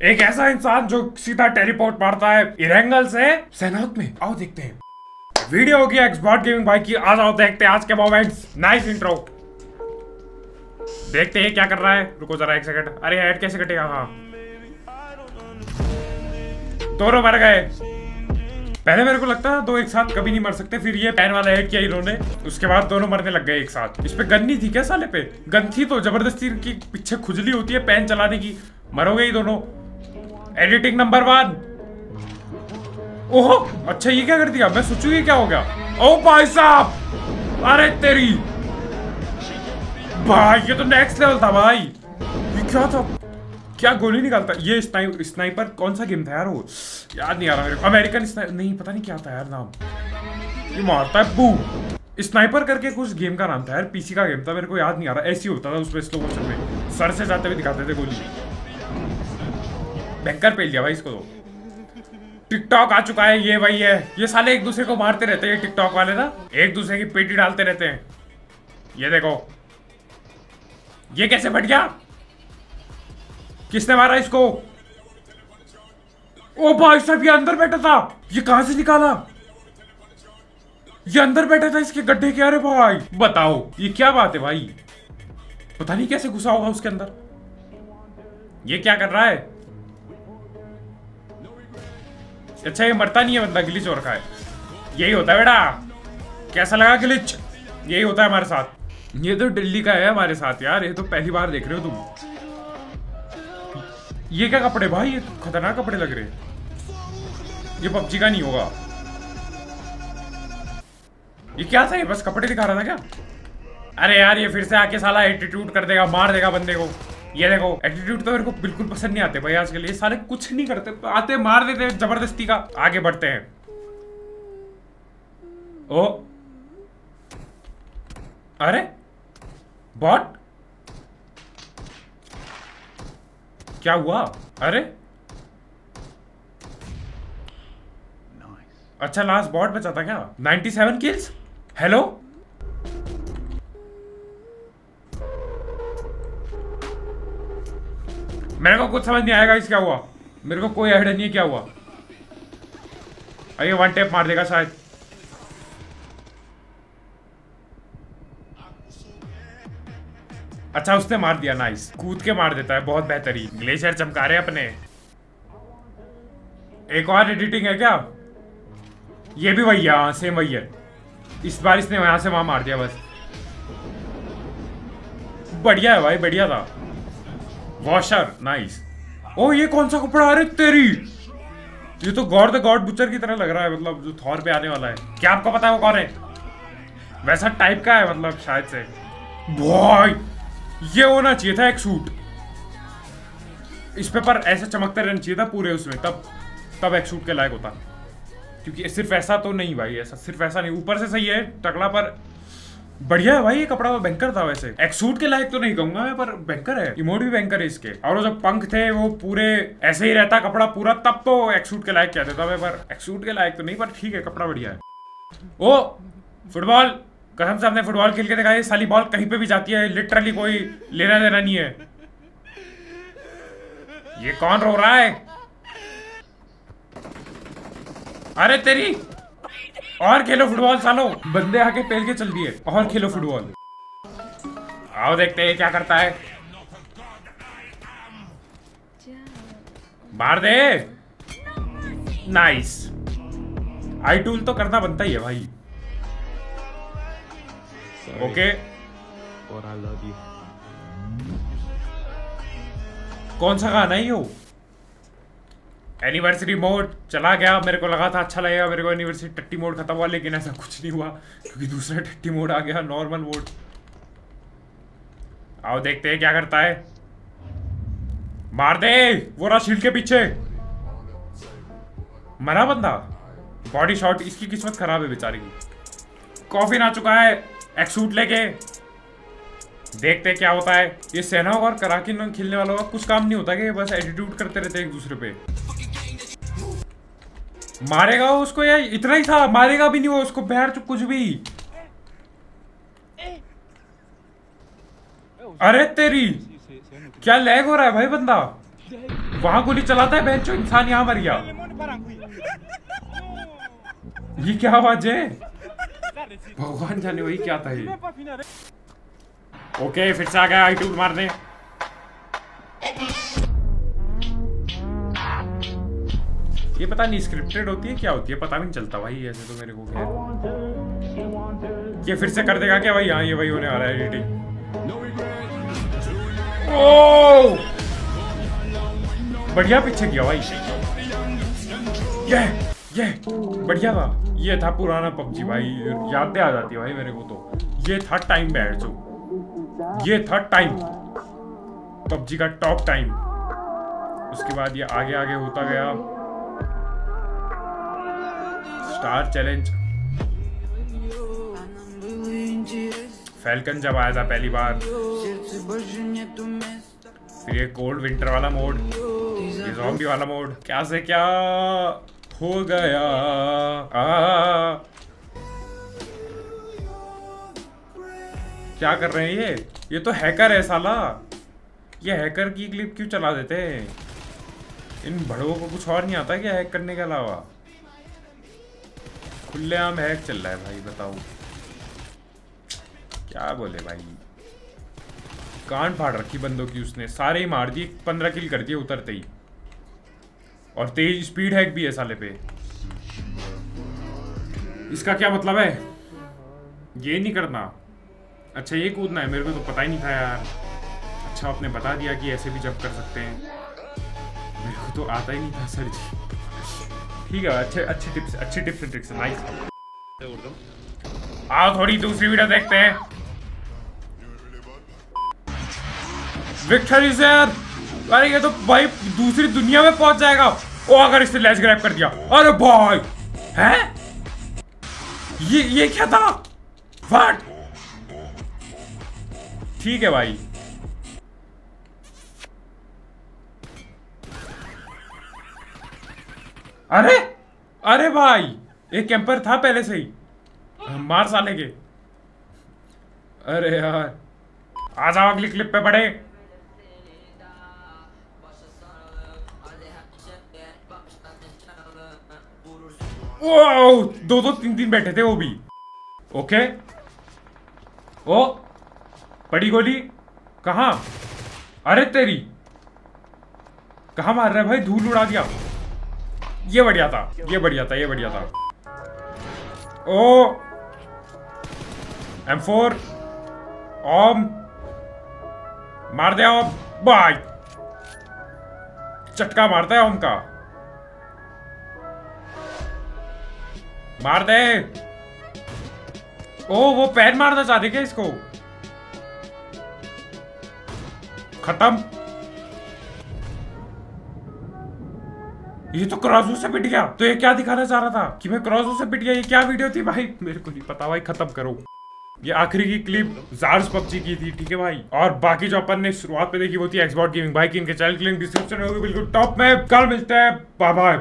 एक ऐसा इंसान जो सीधा टेलीपोर्ट मारता है इरेंगल से सेनाक में। आओ देखते हैं। वीडियो होगी एक्सबॉट गेमिंग भाई की। आ जाओ, देखते हैं आज के मोमेंट्स नाइस इंट्रो देखते हैं क्या कर रहा है। रुको जरा एक सेकंड अरे हेड कैसे कटेगा? हाँ। दोनों मर गए। पहले मेरे को लगता है दो एक साथ कभी नहीं मर सकते, फिर ये पैन वाला हेड किया इन्होंने। उसके बाद दोनों मरने लग गए एक साथ। इस पे गन नहीं थी क्या साले पे? गन थी तो ज़बरदस्ती की पीछे खुजली होती है, पैन चलाने की। मरोगे ही दोनों। एडिटिंग नंबर वन ओहो अच्छा ये क्या कर दिया? मैं सोचू ये क्या हो गया? ओ भाई साहब! अरे तेरी! भाई, ये तो नेक्स्ट लेवल था भाई। ये क्या था? क्या गोली निकालता? ये स्नाइप स्नाइपर कौन सा गेम था यार वो? याद नहीं आ रहा मेरे को। अमेरिकन स्नाइपर नहीं, पता नहीं क्या था यार नाम। ये मारता है, बू। स्नाइपर करके कुछ गेम का नाम था यार। पीसी का गेम था, मेरे को याद नहीं आ रहा। ऐसी होता था उसमें स्लो मोशन में। सर से जाते हुए दिखाते थे गोली। बैंकर पेल दिया भाई इसको तो। टिकटॉक आ चुका है, ये वही है। ये साले एक दूसरे को मारते रहते हैं टिकटॉक वाले ना। एक दूसरे की पेटी डालते रहते हैं। ये देखो। ये कैसे बढ़ गया? किसने मारा इसको? ओ भाई साहब, ये अंदर बैठा था। ये कहाँ से निकाला? ये अंदर बैठा था इसके गड्ढे के, अरे भाई। बताओ, ये क्या बात है भाई? पता नहीं कैसे घुसा होगा उसके अंदर। ये क्या कर रहा है? अच्छा ये मरता नहीं है बंदा गिलिच हो रखा है। यही होता है बेटा। कैसा लगा गिलिच यही होता है हमारे साथ। ये तो दिल्ली का है हमारे साथ यार, ये तो पहली बार देख रहे हो तुम। ये क्या कपड़े भाई? ये तो खतरनाक कपड़े लग रहे ये पबजी का नहीं होगा। ये क्या था ये? बस कपड़े दिखा रहा था क्या? अरे यार, ये फिर से आके साला एटीट्यूड कर देगा, मार देगा बंदे को। ये देखो एटीट्यूड तो मेरे को बिल्कुल पसंद नहीं आते भाई आजकल। ये सारे कुछ नहीं करते आते मार देते ज़बरदस्ती का। आगे बढ़ते हैं। ओ। अरे। बॉट क्या हुआ? अरे। अच्छा लास्ट बॉट बचा था क्या? 97 किल्स हेलो मेरे को कुछ समझ नहीं आएगा इस क्या हुआ। मेरे को कोई आइडिया नहीं है क्या हुआ। आइए वन टेप मार देगा शायद। अच्छा उसने मार दिया नाइस कूद के मार देता है, बहुत बेहतरीन। ग्लेशियर चमका रहे अपने। एक और एडिटिंग है क्या? ये भी वही है सेम वही है। इस बार इसने वहाँ से वहाँ मार दिया बस। बढ़िया है भाई, बढ़िया था। वॉशर नाइस ओ ये कौन सा कपड़ा? अरे तेरी! ये तो गॉड द गॉड बुचर की तरह लग रहा है मतलब जो थॉर पे आने वाला है। क्या आपको पता है वो कौन है? वैसा टाइप का है मतलब शायद से। भाई ये होना चाहिए था एक सूट इस पे पर ऐसे चमकते रहना चाहिए था पूरे उसमें, तब तब एक सूट के लायक होता। क्योंकि सिर्फ़ ऐसा तो नहीं भाई, ऐसा सिर्फ़ ऐसा नहीं। ऊपर से सही है, टकला पर बढ़िया है भाई, ये कपड़ा तो बैंकर था वैसे। एक सूट के लायक तो नहीं कहूँगा मैं, पर बैंकर है। इमोट भी बैंकर है इसके। और वो जो पंख थे, वो पूरे ऐसे ही रहता कपड़ा पूरा, तब तो एक सूट के लायक क्या देता मैं, पर एक सूट के लायक तो नहीं, पर ठीक है, कपड़ा बढ़िया है। ओ फुटबॉल कसम से हमने फुटबॉल खेल के देखा है साली बॉल कहीं पे भी जाती है लिटरली कोई लेना देना नहीं है। ये कौन रो रहा है? अरे तेरी और खेलो फुटबॉल सालो। बंदे आके पहल के चल दिए और खेलो फुटबॉल। आओ देखते हैं क्या करता है। मार दे। नाइस आई टूल तो करना बनता ही है भाई। ओके और आई लव यू कौन सा गाना है यो? एनिवर्सरी मोड चला गया। मेरे को लगा था अच्छा लगेगा। मेरे को एनिवर्सरी टट्टी मोड खत्म हुआ, लेकिन ऐसा कुछ नहीं हुआ, क्योंकि दूसरा टट्टी मोड आ गया नॉर्मल मोड आओ देखते हैं क्या करता है। मार दे! वो रहा शील्ड के पीछे। मरा बंदा? बॉडी शॉट इसकी किस्मत खराब है बेचारे। की कॉफिन आ चुका है, एक सूट लेके। देखते क्या होता है। ये सेना और कराकिन खेलने वालों का कुछ काम नहीं होता कि बस एटीट्यूड करते रहते एक दूसरे पे। मारेगा उसको या इतना ही था? मारेगा भी नहीं वो उसको बैठ चुप कुछ भी। अरे तेरी, क्या लैग हो रहा है भाई बंदा? वहाँ गोली चलाता है बहन इंसान यहाँ मर गया। ये क्या आवाज़ है? भगवान जाने वही क्या था ये। ओके फिर से आ गया आई मारने। ये पता नहीं स्क्रिप्टेड होती है, क्या होती है? पता भी नहीं चलता भाई, ऐसे तो मेरे को खैर। ये फिर से कर देगा क्या भाई? हाँ ये वही होने वाला है एडिटिंग ओ बढ़िया पीछे किया भाई। ये ये बढ़िया था। ये था पुराना पबजी भाई, यादें आ जाती है भाई मेरे को तो। ये था टाइम बैठ जो ये था टाइम पबजी का टॉप टाइम उसके बाद ये आगे आगे होता गया। Star challenge. फैल्कन जब आया था पहली बार। फिर ये कोल्ड विंटर वाला मोड ये जॉम्बी वाला मोड क्या से क्या हो गया? आ, क्या कर रहे हैं ये? ये तो हैकर है साला। ये हैकर की क्लिप क्यों चला देते हैं? इन बड़ों को कुछ और नहीं आता क्या हैक करने के अलावा? खुलेआम हैक चल रहा है भाई, बताओ। क्या बोले भाई? कान फाड़ रखी बंदों की उसने, सारे ही मार दिए, पंद्रह किल कर दिए उतरते ही। और तेज स्पीड हैक भी है साले पे। इसका क्या मतलब है? ये नहीं करना। अच्छा ये कूदना है, मेरे को तो पता ही नहीं था यार। अच्छा आपने बता दिया कि ऐसे भी जब कर सकते हैं। मेरे को तो आता ही नहीं था, सर जी। ठीक है अच्छे अच्छी टिप्स अच्छी टिप्स एंड ट्रिक्स नाइस आओ थोड़ी दूसरी वीडियो देखते हैं। विक्टर इज़ अरे ये तो भाई दूसरी दुनिया में पहुँच जाएगा। ओ अगर इसने लेज ग्रैब कर दिया। अरे भाई! हैं? ये ये क्या था? व्हाट ठीक है भाई। अरे अरे भाई, एक कैंपर था पहले से ही। मार साले के। अरे यार, आ जाओ अगली क्लिप पे पड़े। ओ दो दो तीन तीन बैठे थे वो भी। ओके? ओ, पड़ी गोली, कहा? अरे तेरी, कहा मार रहा है भाई? धूल उड़ा दिया। ये बढ़िया था, ये बढ़िया था, ये बढ़िया था। ओ एम फोर ओम, मार दे ओम, बाय। चटका मारता है ओम का। मार दे। ओ, वो पैर मारना चाहते क्या इसको? खत्म। ये तो क्रॉसो से पिट गया। तो ये क्या दिखाना चाह रहा था? कि मैं क्रॉसो से पिट गया, ये क्या वीडियो थी भाई? मेरे को नहीं पता भाई, खत्म करो। ये आखिरी की क्लिप जार्स पबजी की थी, ठीक है भाई? और बाकी जो अपन ने शुरुआत में देखी वो थी एक्सबॉट गेमिंग भाई, की इनके चैनल की लिंक डिस्क्रिप्शन में होगी, बिल्कुल टॉप में। कल मिलते हैं। Bye bye